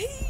Hey.